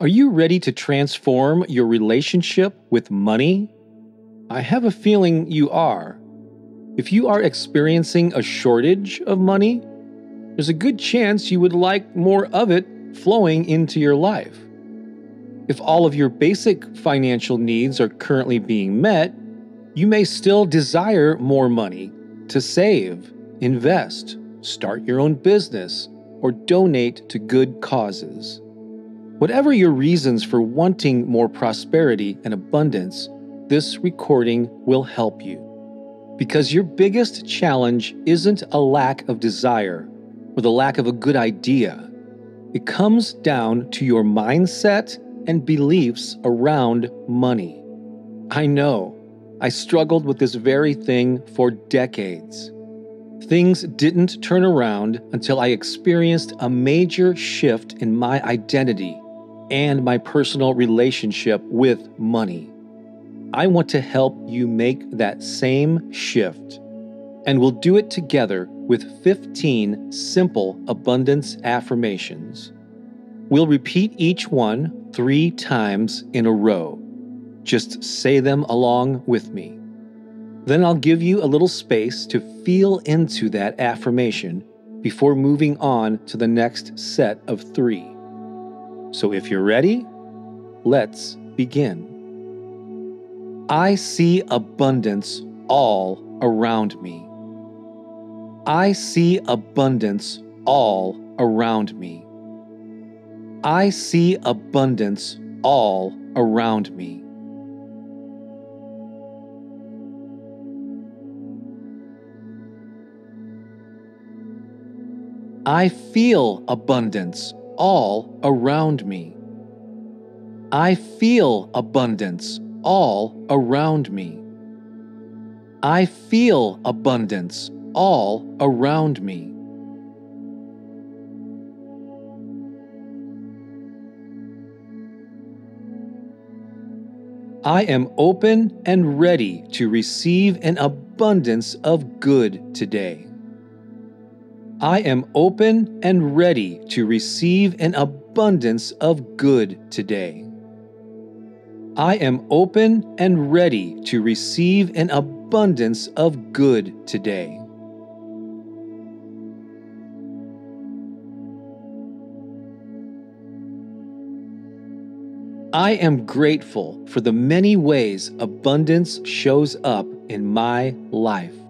Are you ready to transform your relationship with money? I have a feeling you are. If you are experiencing a shortage of money, there's a good chance you would like more of it flowing into your life. If all of your basic financial needs are currently being met, you may still desire more money to save, invest, start your own business, or donate to good causes. Whatever your reasons for wanting more prosperity and abundance, this recording will help you. Because your biggest challenge isn't a lack of desire or the lack of a good idea. It comes down to your mindset and beliefs around money. I know, I struggled with this very thing for decades. Things didn't turn around until I experienced a major shift in my identity and my personal relationship with money. I want to help you make that same shift, and we'll do it together with 15 simple abundance affirmations. We'll repeat each one three times in a row. Just say them along with me. Then I'll give you a little space to feel into that affirmation before moving on to the next set of three. So if you're ready, let's begin. I see abundance all around me. I see abundance all around me. I see abundance all around me. I feel abundance all around me. I feel abundance all around me. I feel abundance all around me. I am open and ready to receive an abundance of good today. I am open and ready to receive an abundance of good today. I am open and ready to receive an abundance of good today. I am grateful for the many ways abundance shows up in my life.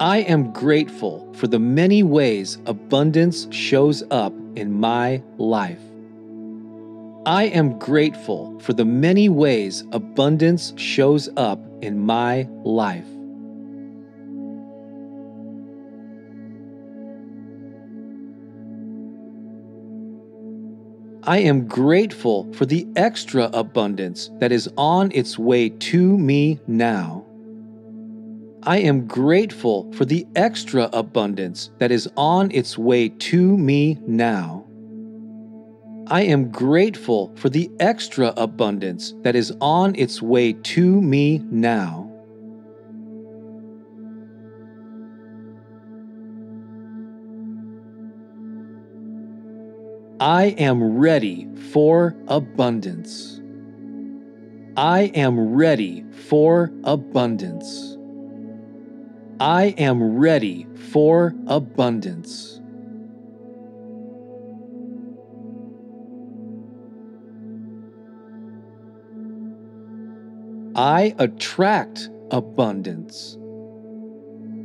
I am grateful for the many ways abundance shows up in my life. I am grateful for the many ways abundance shows up in my life. I am grateful for the extra abundance that is on its way to me now. I am grateful for the extra abundance that is on its way to me now. I am grateful for the extra abundance that is on its way to me now. I am ready for abundance. I am ready for abundance. I am ready for abundance. I attract abundance.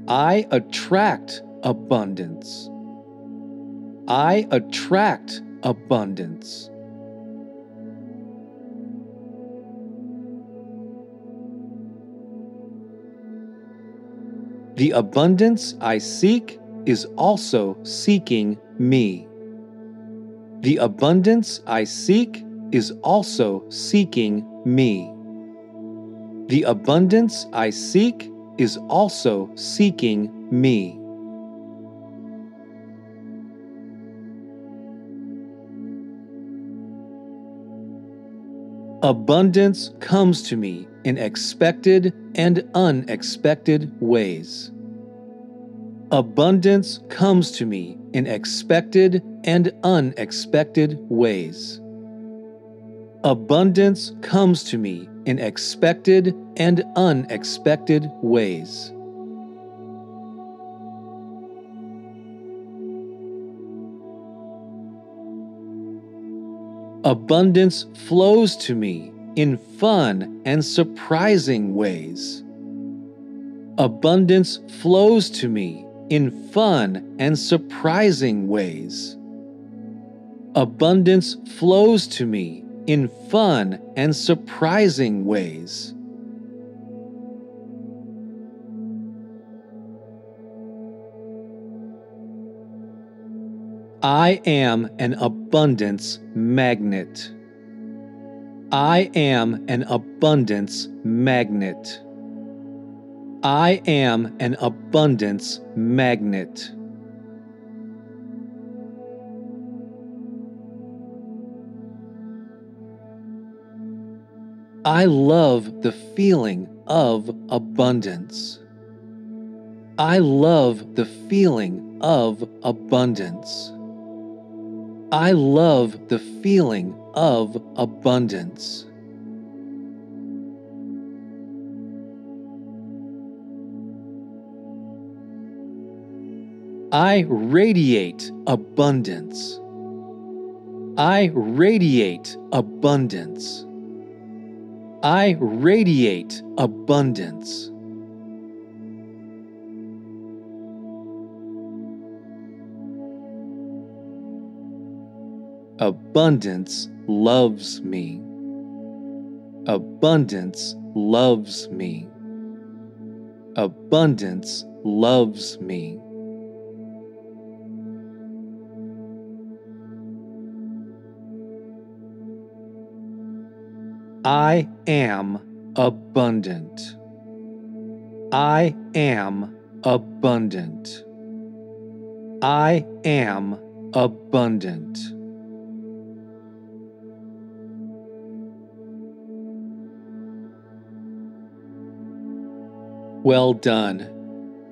I attract abundance. I attract abundance. The abundance I seek is also seeking me. The abundance I seek is also seeking me. The abundance I seek is also seeking me. Abundance comes to me in expected and unexpected ways. Abundance comes to me in expected and unexpected ways. Abundance comes to me in expected and unexpected ways. Abundance flows to me in fun and surprising ways. Abundance flows to me in fun and surprising ways. Abundance flows to me in fun and surprising ways. I am an abundance magnet. I am an abundance magnet. I am an abundance magnet. I love the feeling of abundance. I love the feeling of abundance. I love the feeling of abundance. I radiate abundance. I radiate abundance. I radiate abundance. Abundance loves me. Abundance loves me. Abundance loves me. I am abundant. I am abundant. I am abundant. Well done.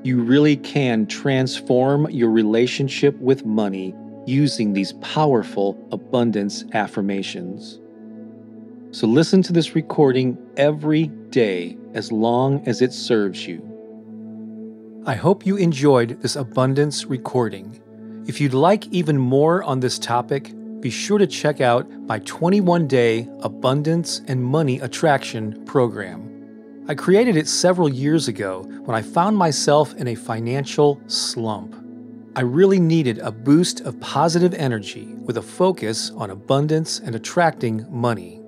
You really can transform your relationship with money using these powerful abundance affirmations. So listen to this recording every day as long as it serves you. I hope you enjoyed this abundance recording. If you'd like even more on this topic, be sure to check out my 21 day Abundance and Money Attraction program. I created it several years ago when I found myself in a financial slump. I really needed a boost of positive energy with a focus on abundance and attracting money.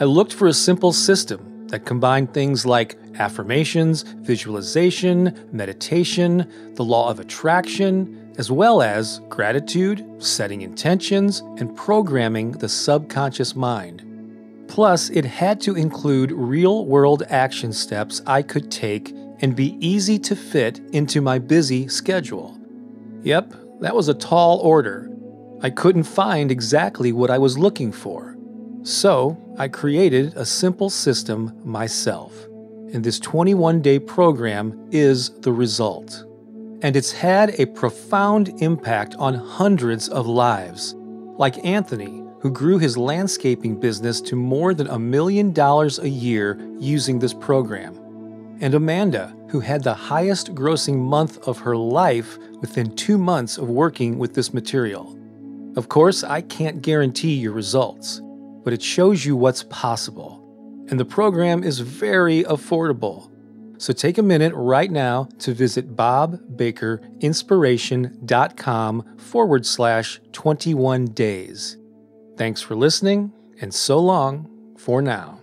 I looked for a simple system that combined things like affirmations, visualization, meditation, the law of attraction, as well as gratitude, setting intentions, and programming the subconscious mind. Plus, it had to include real world action steps I could take and be easy to fit into my busy schedule. Yep, that was a tall order. I couldn't find exactly what I was looking for. So, I created a simple system myself, and this 21 day program is the result. And it's had a profound impact on hundreds of lives, like Anthony, who grew his landscaping business to more than a million dollars a year using this program, and Amanda, who had the highest grossing month of her life within two months of working with this material. Of course, I can't guarantee your results but it shows you what's possible. And the program is very affordable. So take a minute right now to visit bobbakerinspiration.com forward slash 21 days. Thanks for listening, and so long for now.